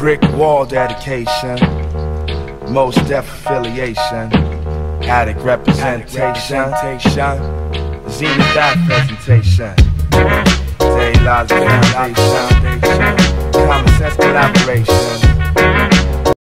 Brick wall dedication. Most deaf affiliation. Addict representation. Zenith presentation. Day Logic Foundation.